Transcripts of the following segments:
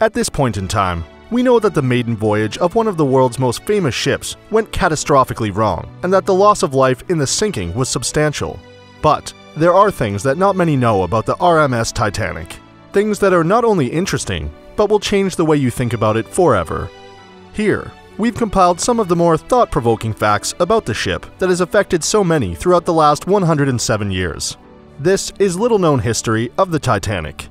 At this point in time, we know that the maiden voyage of one of the world's most famous ships went catastrophically wrong, and that the loss of life in the sinking was substantial. But there are things that not many know about the RMS Titanic. Things that are not only interesting, but will change the way you think about it forever. Here, we've compiled some of the more thought provoking facts about the ship that has affected so many throughout the last 107 years. This is little known history of the Titanic.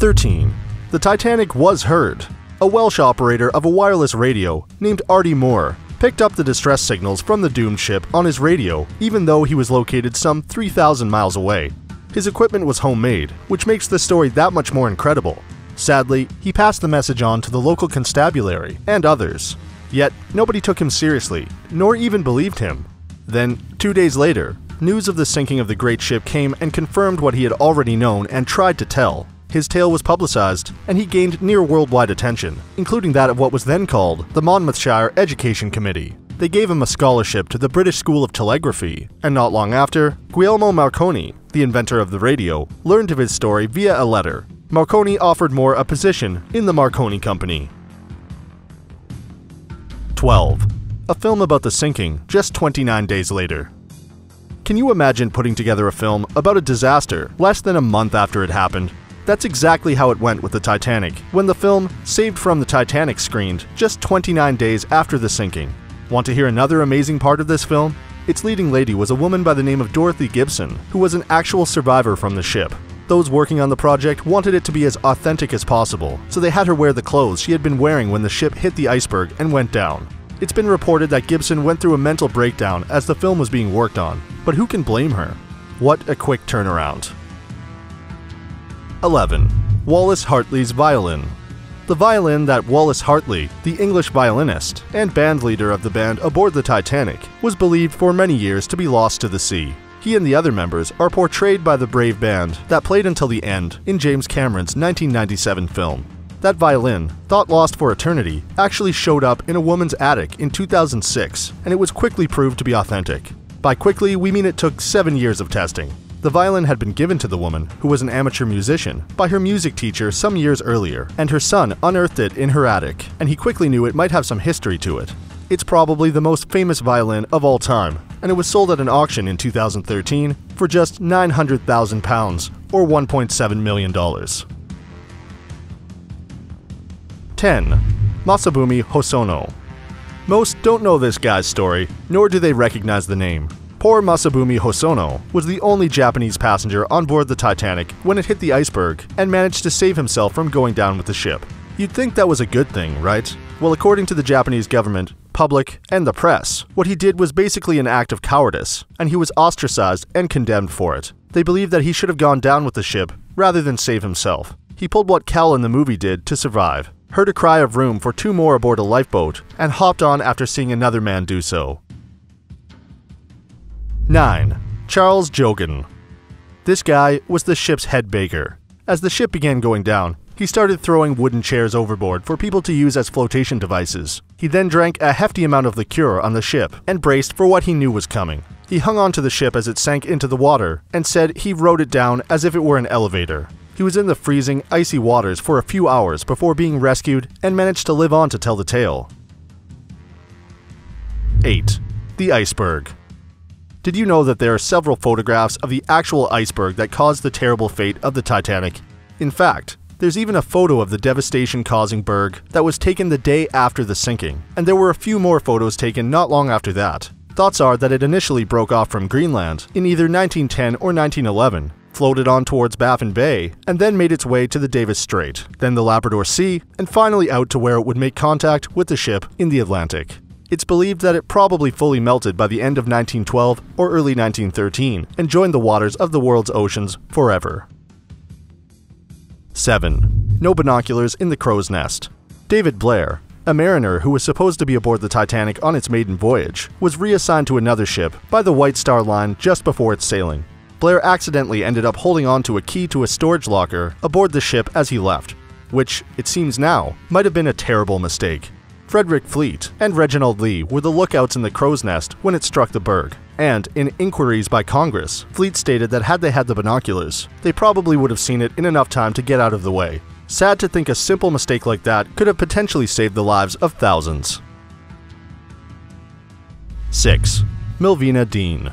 13. The Titanic was heard. A Welsh operator of a wireless radio named Artie Moore picked up the distress signals from the doomed ship on his radio, even though he was located some 3,000 miles away. His equipment was homemade, which makes the story that much more incredible. Sadly, he passed the message on to the local constabulary and others. Yet, nobody took him seriously, nor even believed him. Then, two days later, news of the sinking of the great ship came and confirmed what he had already known and tried to tell. His tale was publicized, and he gained near worldwide attention, including that of what was then called the Monmouthshire Education Committee. They gave him a scholarship to the British School of Telegraphy, and not long after, Guglielmo Marconi, the inventor of the radio, learned of his story via a letter. Marconi offered Moore a position in the Marconi Company. 12. A film about the sinking just 29 days later. Can you imagine putting together a film about a disaster less than a month after it happened? That's exactly how it went with the Titanic, when the film Saved from the Titanic screened just 29 days after the sinking. Want to hear another amazing part of this film? Its leading lady was a woman by the name of Dorothy Gibson, who was an actual survivor from the ship. Those working on the project wanted it to be as authentic as possible, so they had her wear the clothes she had been wearing when the ship hit the iceberg and went down. It's been reported that Gibson went through a mental breakdown as the film was being worked on, but who can blame her? What a quick turnaround. 11. Wallace Hartley's Violin The violin that Wallace Hartley, the English violinist and band leader of the band aboard the Titanic, was believed for many years to be lost to the sea. He and the other members are portrayed by the brave band that played until the end in James Cameron's 1997 film. That violin, thought lost for eternity, actually showed up in a woman's attic in 2006, and it was quickly proved to be authentic. By quickly, we mean it took seven years of testing. The violin had been given to the woman, who was an amateur musician, by her music teacher some years earlier, and her son unearthed it in her attic, and he quickly knew it might have some history to it. It's probably the most famous violin of all time, and it was sold at an auction in 2013 for just £900,000 or $1.7 million. 10. Masabumi Hosono Most don't know this guy's story, nor do they recognize the name. Poor Masabumi Hosono was the only Japanese passenger on board the Titanic when it hit the iceberg and managed to save himself from going down with the ship. You'd think that was a good thing, right? Well, according to the Japanese government, public, and the press, what he did was basically an act of cowardice, and he was ostracized and condemned for it. They believe that he should have gone down with the ship rather than save himself. He pulled what Cal in the movie did to survive, heard a cry of room for two more aboard a lifeboat, and hopped on after seeing another man do so. 9. Charles Joughin. This guy was the ship's head baker. As the ship began going down, he started throwing wooden chairs overboard for people to use as flotation devices. He then drank a hefty amount of liqueur on the ship and braced for what he knew was coming. He hung onto the ship as it sank into the water and said he rode it down as if it were an elevator. He was in the freezing, icy waters for a few hours before being rescued and managed to live on to tell the tale. 8. The Iceberg did you know that there are several photographs of the actual iceberg that caused the terrible fate of the Titanic? In fact, there's even a photo of the devastation causing berg that was taken the day after the sinking, and there were a few more photos taken not long after that. Thoughts are that it initially broke off from Greenland in either 1910 or 1911, floated on towards Baffin Bay, and then made its way to the Davis Strait, then the Labrador Sea, and finally out to where it would make contact with the ship in the Atlantic. It's believed that it probably fully melted by the end of 1912 or early 1913 and joined the waters of the world's oceans forever. 7. No binoculars in the crow's nest. David Blair, a mariner who was supposed to be aboard the Titanic on its maiden voyage, was reassigned to another ship by the White Star Line just before its sailing. Blair accidentally ended up holding on to a key to a storage locker aboard the ship as he left, which, it seems now, might have been a terrible mistake. Frederick Fleet, and Reginald Lee were the lookouts in the crow's nest when it struck the berg. And in inquiries by Congress, Fleet stated that had they had the binoculars, they probably would have seen it in enough time to get out of the way. Sad to think a simple mistake like that could have potentially saved the lives of thousands. 6. Millvina Dean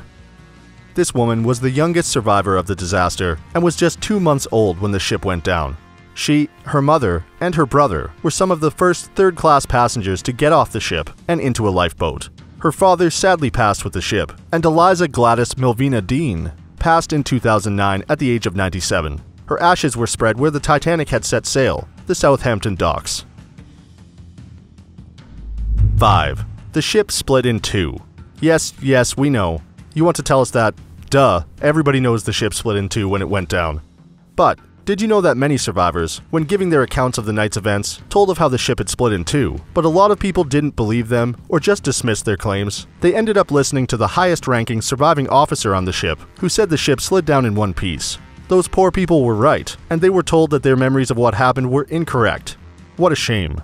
This woman was the youngest survivor of the disaster and was just two months old when the ship went down. She, her mother, and her brother were some of the first third class passengers to get off the ship and into a lifeboat. Her father sadly passed with the ship, and Eliza Gladys Millvina Dean passed in 2009 at the age of 97. Her ashes were spread where the Titanic had set sail, the Southampton docks. 5. The ship split in two. Yes, yes, we know. You want to tell us that? Duh, everybody knows the ship split in two when it went down. But did you know that many survivors, when giving their accounts of the night's events, told of how the ship had split in two, but a lot of people didn't believe them or just dismissed their claims? They ended up listening to the highest ranking surviving officer on the ship, who said the ship slid down in one piece. Those poor people were right, and they were told that their memories of what happened were incorrect. What a shame.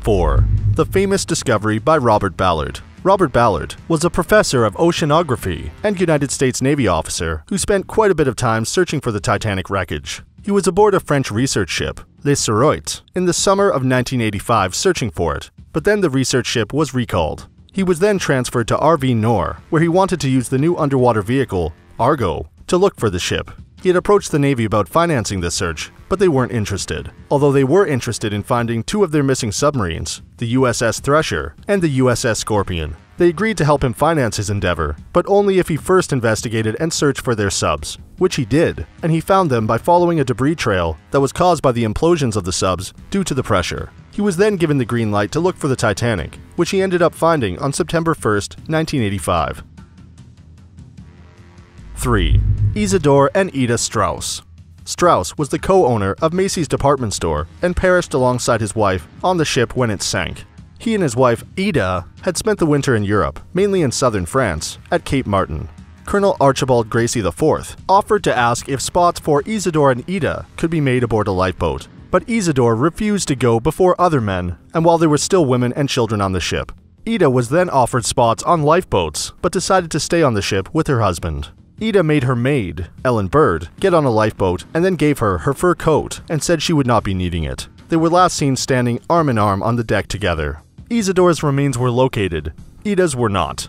4. The famous discovery by Robert Ballard. Robert Ballard was a professor of oceanography and United States Navy officer who spent quite a bit of time searching for the Titanic wreckage. He was aboard a French research ship, Le Suroît, in the summer of 1985 searching for it, but then the research ship was recalled. He was then transferred to RV Knorr, where he wanted to use the new underwater vehicle, Argo, to look for the ship. He had approached the Navy about financing this search, but they weren't interested. Although they were interested in finding two of their missing submarines, the USS Thresher and the USS Scorpion. They agreed to help him finance his endeavor, but only if he first investigated and searched for their subs, which he did, and he found them by following a debris trail that was caused by the implosions of the subs due to the pressure. He was then given the green light to look for the Titanic, which he ended up finding on September 1st, 1985. 3. Isidore and Ida Straus. Straus was the co-owner of Macy's department store and perished alongside his wife on the ship when it sank. He and his wife, Ida, had spent the winter in Europe, mainly in southern France, at Cape Martin. Colonel Archibald Gracie IV offered to ask if spots for Isidore and Ida could be made aboard a lifeboat, but Isidore refused to go before other men, and while there were still women and children on the ship. Ida was then offered spots on lifeboats, but decided to stay on the ship with her husband. Ida made her maid, Ellen Bird, get on a lifeboat and then gave her her fur coat and said she would not be needing it. They were last seen standing arm in arm on the deck together. Isidore's remains were located, Ida's were not.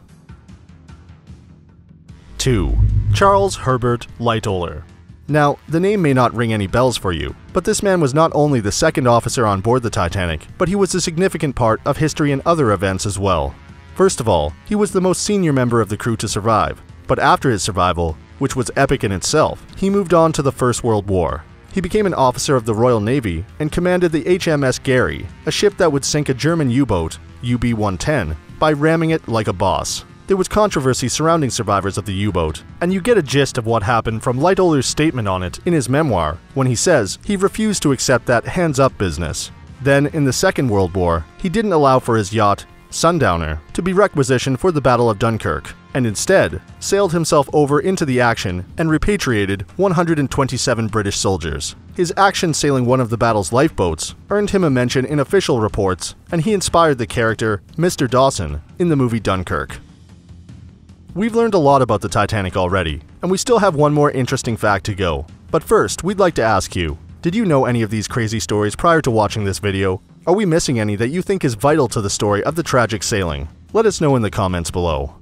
2. Charles Herbert Lightoller. Now, the name may not ring any bells for you, but this man was not only the second officer on board the Titanic, but he was a significant part of history and other events as well. First of all, he was the most senior member of the crew to survive, but after his survival, which was epic in itself, he moved on to the First World War. He became an officer of the Royal Navy and commanded the HMS Garry, a ship that would sink a German U-boat, UB-110, by ramming it like a boss. There was controversy surrounding survivors of the U-boat, and you get a gist of what happened from Lightoller's statement on it in his memoir when he says he refused to accept that hands-up business. Then, in the Second World War, he didn't allow for his yacht, Sundowner, to be requisitioned for the Battle of Dunkirk, and instead sailed himself over into the action and repatriated 127 British soldiers. His action sailing one of the battle's lifeboats earned him a mention in official reports, and he inspired the character Mr. Dawson in the movie Dunkirk. We've learned a lot about the Titanic already, and we still have one more interesting fact to go. But first, we'd like to ask you, did you know any of these crazy stories prior to watching this video? Are we missing any that you think is vital to the story of the tragic sailing? Let us know in the comments below.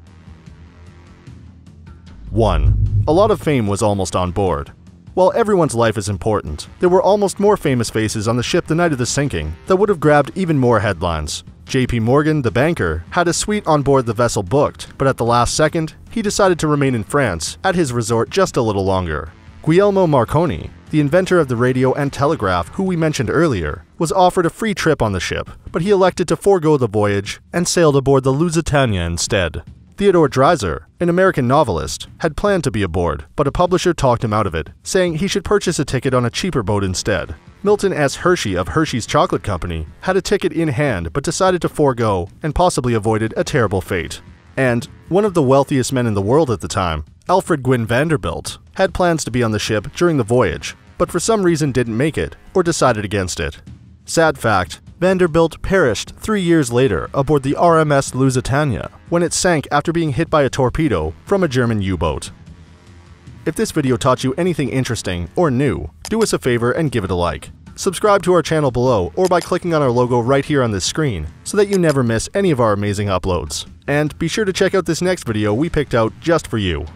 1. A lot of fame was almost on board. While everyone's life is important, there were almost more famous faces on the ship the night of the sinking that would have grabbed even more headlines. JP Morgan, the banker, had a suite on board the vessel booked, but at the last second, he decided to remain in France at his resort just a little longer. Guglielmo Marconi, the inventor of the radio and telegraph who we mentioned earlier, was offered a free trip on the ship, but he elected to forego the voyage and sailed aboard the Lusitania instead. Theodore Dreiser, an American novelist, had planned to be aboard, but a publisher talked him out of it, saying he should purchase a ticket on a cheaper boat instead. Milton S. Hershey of Hershey's Chocolate Company had a ticket in hand but decided to forego and possibly avoided a terrible fate. And one of the wealthiest men in the world at the time, Alfred Gwynne Vanderbilt, had plans to be on the ship during the voyage, but for some reason didn't make it or decided against it. Sad fact, Vanderbilt perished three years later aboard the RMS Lusitania when it sank after being hit by a torpedo from a German U-boat. If this video taught you anything interesting or new, do us a favor and give it a like. Subscribe to our channel below or by clicking on our logo right here on this screen so that you never miss any of our amazing uploads. And be sure to check out this next video we picked out just for you.